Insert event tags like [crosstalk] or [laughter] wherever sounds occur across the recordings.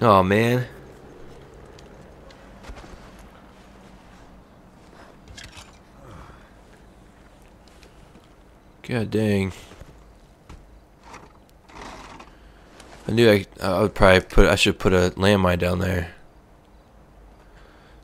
Oh man. God dang. I knew I, I would probably put, I should put a landmine down there.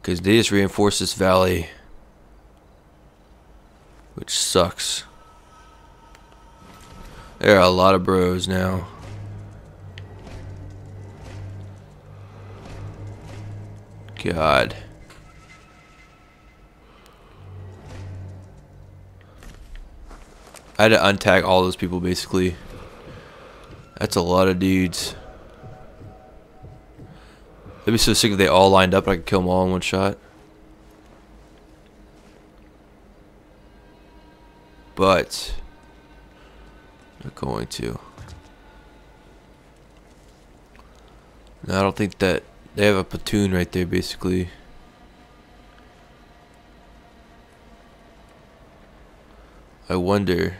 Because they just reinforced this valley. Which sucks. There are a lot of bros now. God. I had to untag all those people basically. That's a lot of dudes. I'd be so sick if they all lined up I could kill them all in one shot. But not going to. I don't think that they have a platoon right there basically. I wonder.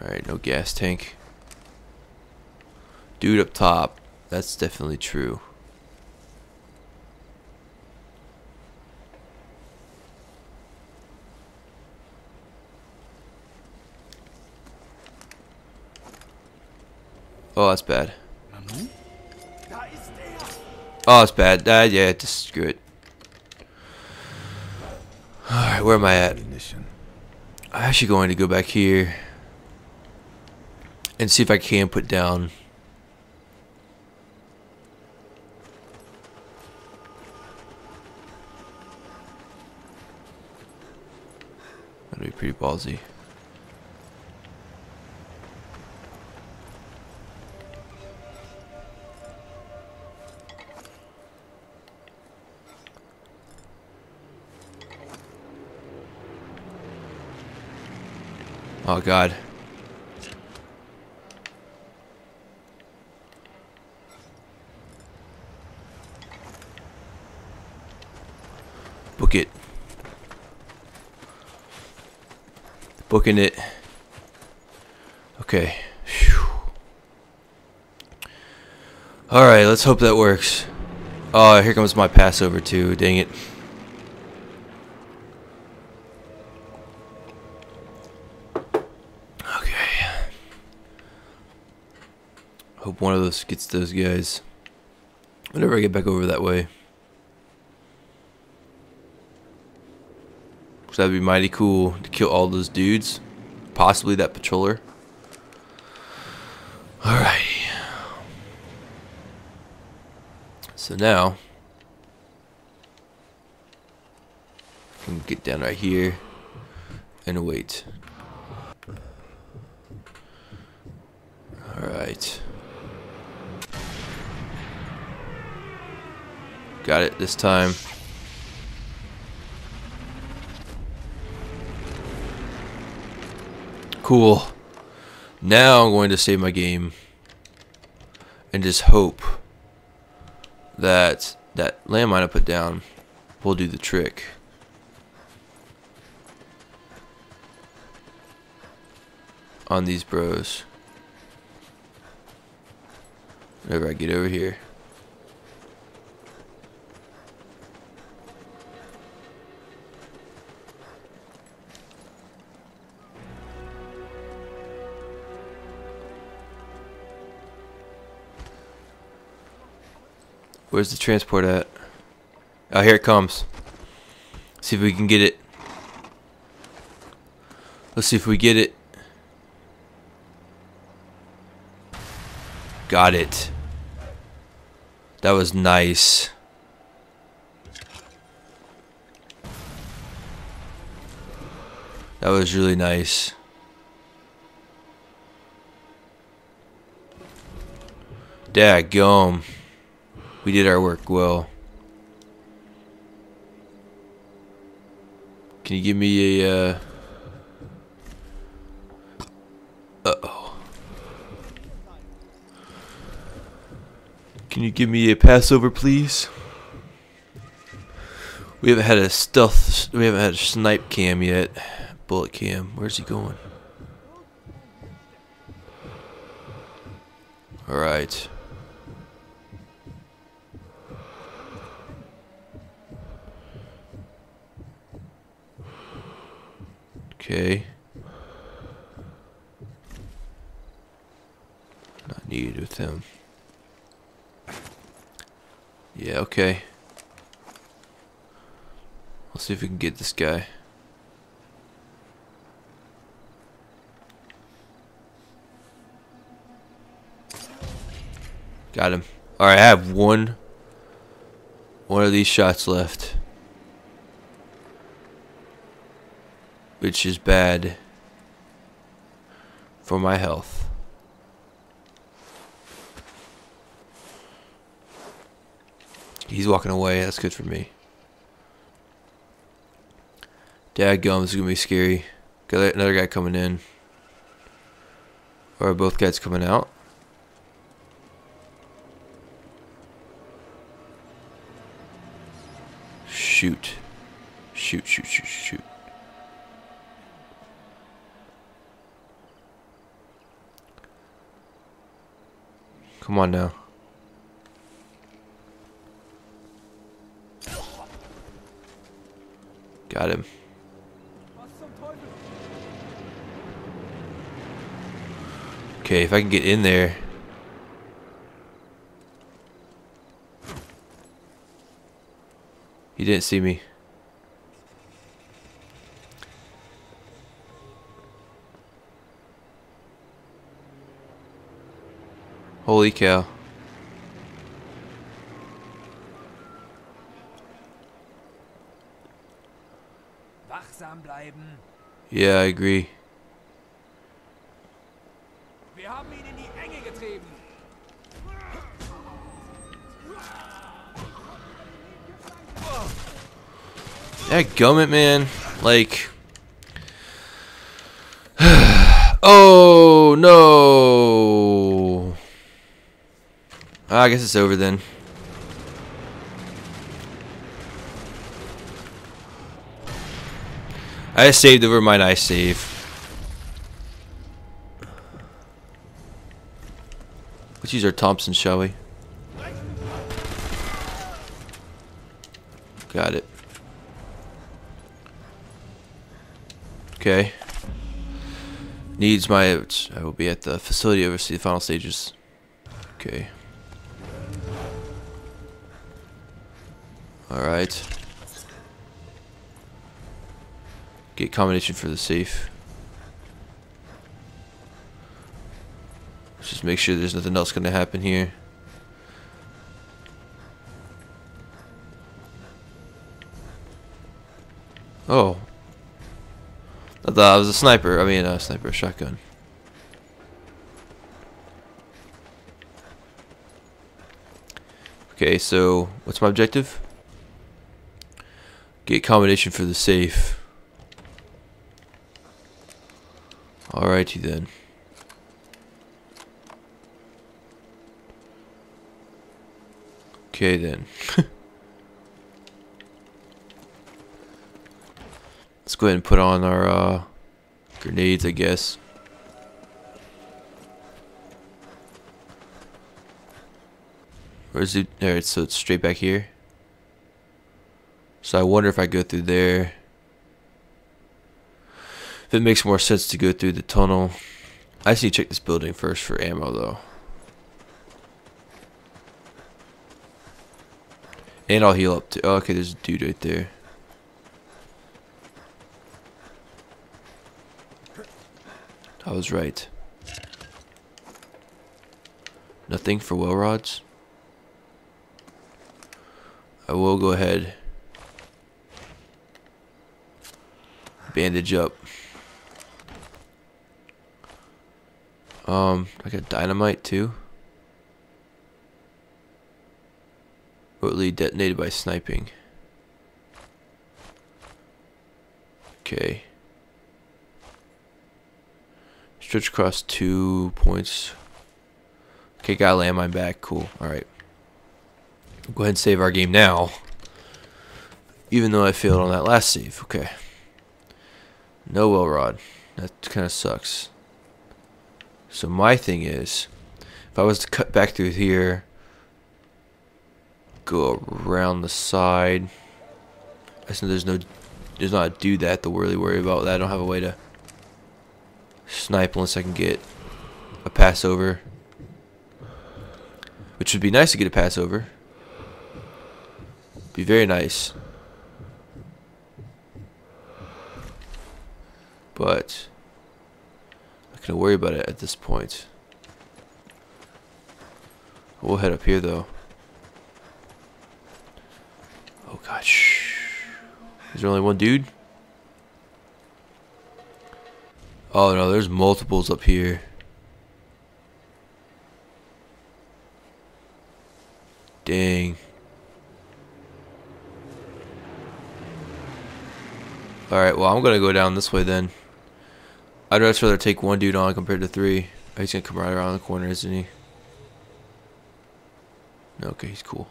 Alright, no gas tank. Dude up top. That's definitely true. Oh, that's bad. Oh, it's bad. Uh, yeah, just screw it. Alright, where am I at? I'm actually going to go back here and see if I can put down That'd be pretty ballsy. Oh god. Book it. Booking it. Okay. Alright, let's hope that works. Oh, here comes my Passover too. Dang it. Hope one of those gets those guys. Whenever I get back over that way. Cause that'd be mighty cool to kill all those dudes. Possibly that patroller. Alright. So now I can get down right here and wait. Alright. Got it this time. Cool. Now I'm going to save my game and just hope that that landmine I put down will do the trick. On these bros. Whenever I get over here. Where's the transport at? Oh, here it comes. See if we can get it. Let's see if we get it. Got it. That was nice. That was really nice. Daggum. We did our work well. Can you give me a, uh... Uh-oh. Can you give me a Passover, please? We haven't had a stealth, we haven't had a snipe cam yet. Bullet cam. Where's he going? Alright. Okay. Not needed with him. Yeah, okay. Let's see if we can get this guy. Got him. Alright, I have one one of these shots left. Which is bad for my health. He's walking away. That's good for me. Dad gums is gonna be scary. Got another guy coming in. Or both guys coming out? Shoot. Shoot, shoot, shoot, shoot. Come on now. Got him. Okay, if I can get in there. He didn't see me. Holy cow. Wachsam bleiben. Yeah, I agree. Wir haben ihn in die Enge getrieben. That gummit, man. Like. [sighs] oh, no. I guess it's over then. I saved over my nice save. Let's use our Thompson, shall we? Got it. Okay. Needs my. I will be at the facility oversee the final stages. Okay. Alright. Get combination for the safe. Let's just make sure there's nothing else going to happen here. Oh. I thought I was a sniper. I mean, a sniper, shotgun. Okay, so what's my objective? Get combination for the safe. Alrighty then. Okay then. [laughs] Let's go ahead and put on our uh, grenades, I guess. Where's it? There, so it's straight back here. So I wonder if I go through there. If it makes more sense to go through the tunnel. I to check this building first for ammo, though. And I'll heal up too. Oh, okay, there's a dude right there. I was right. Nothing for Welrods. I will go ahead. Bandage up. Um, I got dynamite too. Remotely detonated by sniping. Okay. Stretch across two points. Okay, got a landmine back. Cool. Alright. Go ahead and save our game now. Even though I failed on that last save. Okay. No Welrod. That kind of sucks. So my thing is, if I was to cut back through here, go around the side. I said there's no, there's not a dude that to really worry about. That I don't have a way to snipe unless I can get a pass over. Which would be nice to get a pass over. Be very nice. But I'm not gonna worry about it at this point. We'll head up here though. Oh gosh. Is there only one dude? Oh no, there's multiples up here. Dang. Alright, well I'm gonna go down this way then. I'd much rather take one dude on compared to three. Oh, he's gonna come right around the corner, isn't he? Okay, he's cool.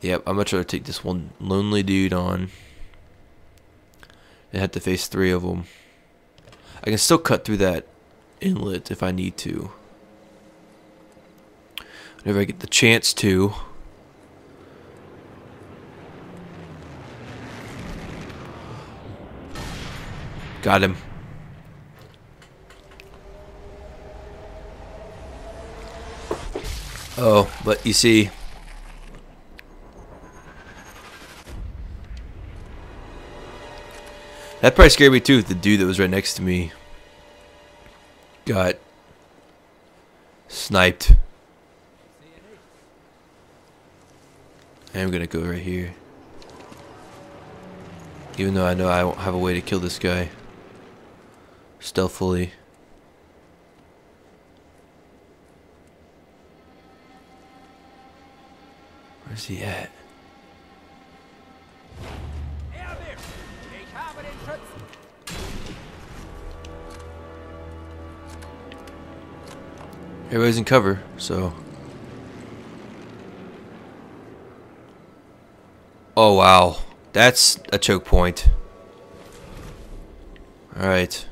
Yep, I'd much rather take this one lonely dude on and have to face three of them. I can still cut through that inlet if I need to. Whenever I get the chance to. Got him. Oh, but you see... That probably scared me too, the dude that was right next to me got sniped. I'm gonna go right here. Even though I know I won't have a way to kill this guy. Stealthily. Where's he at? Everybody's in cover, so. Oh wow, that's a choke point. All right.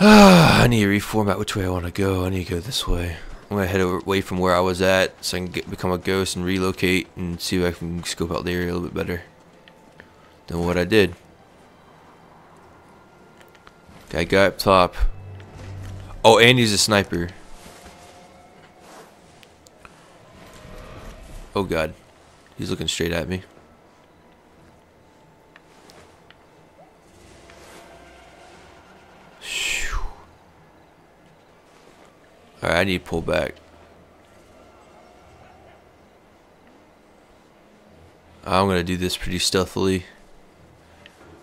Ah, I need to reformat which way I want to go. I need to go this way. I'm gonna head away from where I was at, so I can get, become a ghost and relocate and see if I can scope out the area a little bit better than what I did. Guy guy up top. Oh, and he's a sniper. Oh god. He's looking straight at me. Alright, I need to pull back. I'm gonna do this pretty stealthily.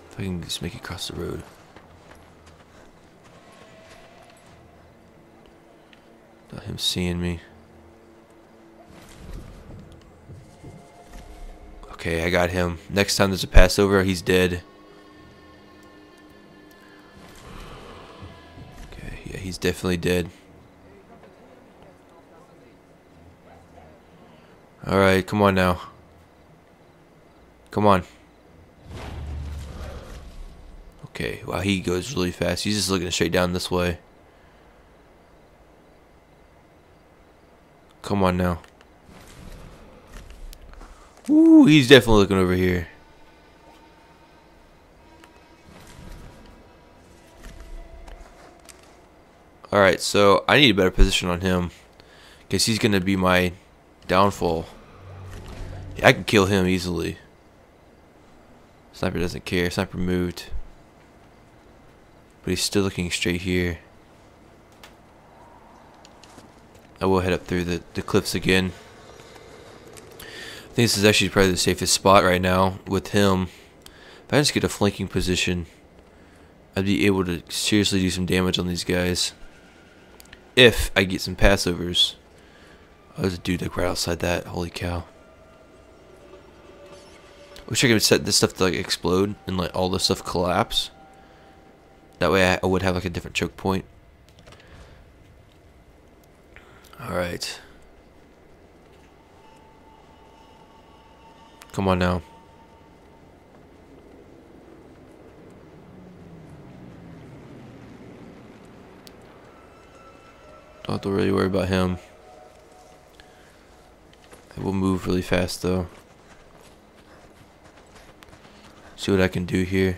If I can just make it across the road. Not him seeing me. Okay, I got him. Next time there's a Passover, he's dead. Okay, yeah, he's definitely dead. Alright, come on now. Come on. Okay, wow, he goes really fast. He's just looking straight down this way. Come on now. Ooh, he's definitely looking over here. Alright, so I need a better position on him. Because he's going to be my downfall. I can kill him easily. Sniper doesn't care. Sniper moved. But he's still looking straight here. I will head up through the, the cliffs again. I think this is actually probably the safest spot right now with him. If I just get a flanking position, I'd be able to seriously do some damage on these guys. If I get some passovers. Oh, there's a dude like right outside that. Holy cow. Wish I could set this stuff to like explode and let all this stuff collapse. That way I would have like a different choke point. Alright. Come on now. Don't have to really worry about him. It will move really fast though. See what I can do here.